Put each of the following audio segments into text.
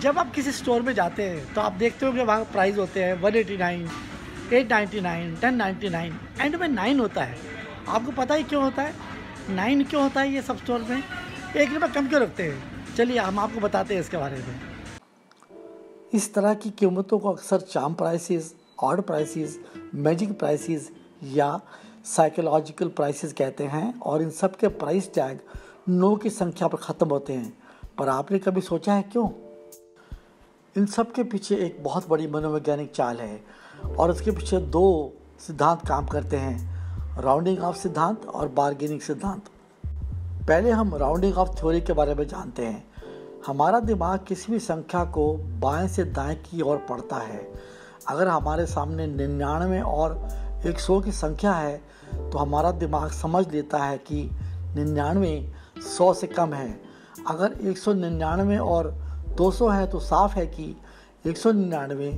जब आप किसी स्टोर में जाते हैं तो आप देखते हो कि वहाँ प्राइस होते हैं one eighty nine, eight ninety nine, ten ninety nine, end में नाइन होता है। आपको पता ही क्यों होता है? नाइन क्यों होता है ये सब स्टोर में? एक रुपये कम क्यों रखते हैं? चलिए, हम आपको बताते हैं इसके बारे में। इस तरह की कीमतों को अक्सर charm prices odd prices magic prices या साइकोलॉजिकल प्राइसेस कहते हैं, और इन सब के प्राइस टैग नो की संख्या पर ख़त्म होते हैं। पर आपने कभी सोचा है क्यों? इन सब के पीछे एक बहुत बड़ी मनोवैज्ञानिक चाल है और उसके पीछे दो सिद्धांत काम करते हैं राउंडिंग ऑफ़ सिद्धांत और बार्गेनिंग सिद्धांत। पहले हम राउंडिंग ऑफ़ थ्योरी के बारे में जानते हैं। हमारा दिमाग किसी भी संख्या को बाएँ से दाएँ की ओर पढ़ता है। अगर हमारे सामने निन्यानवे और एक सौ की संख्या है तो हमारा दिमाग समझ लेता है कि निन्यानवे सौ से कम है। अगर एक सौ निन्यानवे और दो सौ है तो साफ़ है कि एक सौ निन्यानवे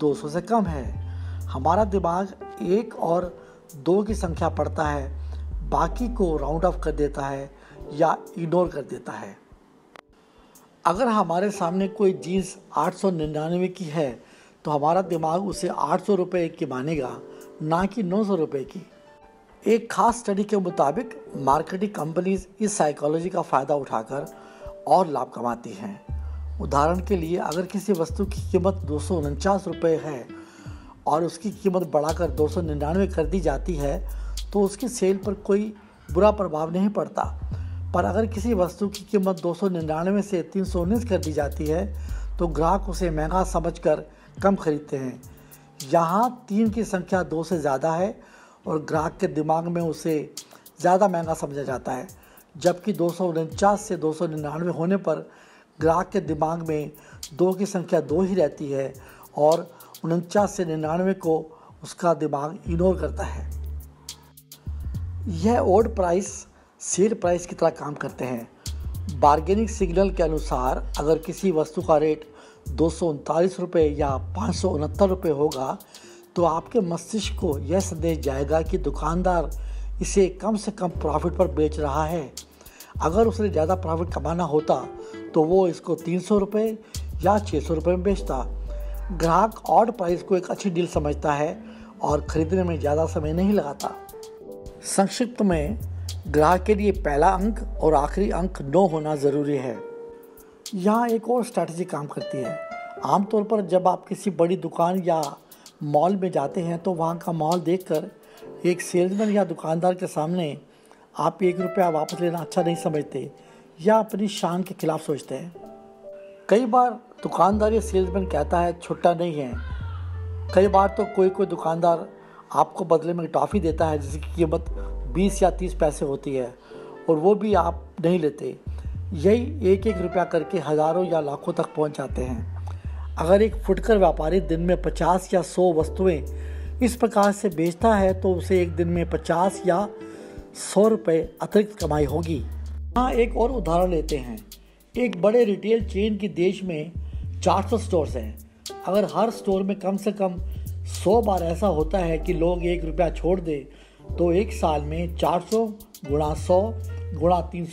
दो सौ से कम है। हमारा दिमाग एक और दो की संख्या पढ़ता है, बाकी को राउंड ऑफ़ कर देता है या इग्नोर कर देता है। अगर हमारे सामने कोई जीन्स आठ सौ निन्यानवे की है तो हमारा दिमाग उसे आठ सौ रुपये की मानेगा, ना कि नौ सौ रुपये की। एक खास स्टडी के मुताबिक मार्केटिंग कंपनीज़ इस साइकोलॉजी का फ़ायदा उठाकर और लाभ कमाती हैं। उदाहरण के लिए, अगर किसी वस्तु की कीमत दो सौ उनचास रुपये है और उसकी कीमत बढ़ाकर दो सौ निन्यानवे कर दी जाती है तो उसकी सेल पर कोई बुरा प्रभाव नहीं पड़ता। पर अगर किसी वस्तु की कीमत दो सौ निन्यानवे से तीन सौ उन्नीस कर दी जाती है तो ग्राहक उसे महँगा समझकर कम खरीदते हैं। यहाँ तीन की संख्या दो से ज़्यादा है और ग्राहक के दिमाग में उसे ज़्यादा महँगा समझा जाता है, जबकि दो सौ उनचास से दो सौ निन्यानवे होने पर ग्राहक के दिमाग में दो की संख्या दो ही रहती है और उनचास से निन्यानवे को उसका दिमाग इग्नोर करता है। यह ओड प्राइस सेल प्राइस की तरह काम करते हैं। बार्गेनिंग सिग्नल के अनुसार अगर किसी वस्तु का रेट दो रुपये या पाँच रुपये होगा तो आपके मस्तिष्क को यह संदेश जाएगा कि दुकानदार इसे कम से कम प्रॉफिट पर बेच रहा है। अगर उसने ज़्यादा प्रॉफिट कमाना होता तो वो इसको तीन सौ रुपये या छः सौ रुपये में बेचता। ग्राहक ऑड प्राइस को एक अच्छी डील समझता है और ख़रीदने में ज़्यादा समय नहीं लगाता। संक्षिप्त में, ग्राहक के लिए पहला अंक और आखिरी अंक नो होना ज़रूरी है। यहाँ एक और स्ट्रैटेजी काम करती है। आमतौर पर जब आप किसी बड़ी दुकान या मॉल में जाते हैं तो वहाँ का माहौल देखकर एक सेल्समैन या दुकानदार के सामने आप एक रुपया वापस लेना अच्छा नहीं समझते। या अपनी शान के खिलाफ सोचते हैं। कई बार दुकानदार या सेल्समैन कहता है छुट्टा नहीं है। कई बार तो कोई कोई दुकानदार आपको बदले में टॉफ़ी देता है, जिसकी कीमत बीस या तीस पैसे होती है, और वो भी आप नहीं लेते। यही एक एक रुपया करके हज़ारों या लाखों तक पहुँच जाते हैं। अगर एक फुटकर व्यापारी दिन में पचास या सौ वस्तुएँ इस प्रकार से बेचता है तो उसे एक दिन में पचास या सौ रुपये अतिरिक्त कमाई होगी। यहाँ एक और उदाहरण लेते हैं। एक बड़े रिटेल चेन की देश में 400 स्टोर्स हैं। अगर हर स्टोर में कम से कम 100 बार ऐसा होता है कि लोग एक रुपया छोड़ दे तो एक साल में 400 गुणा सौ गुणा तीन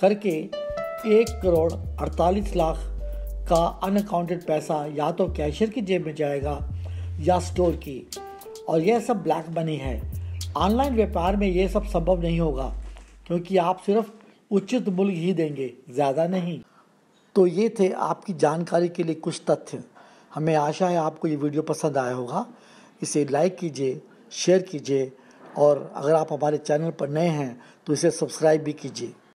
करके एक करोड़ अड़तालीस लाख का अनअकाउंटेड पैसा या तो कैशियर की जेब में जाएगा या स्टोर की। और यह सब ब्लैक मनी है। ऑनलाइन व्यापार में ये सब संभव नहीं होगा। क्योंकि आप सिर्फ़ उचित मूल्य ही देंगे, ज़्यादा नहीं। तो ये थे आपकी जानकारी के लिए कुछ तथ्य। हमें आशा है आपको ये वीडियो पसंद आया होगा। इसे लाइक कीजिए, शेयर कीजिए, और अगर आप हमारे चैनल पर नए हैं तो इसे सब्सक्राइब भी कीजिए।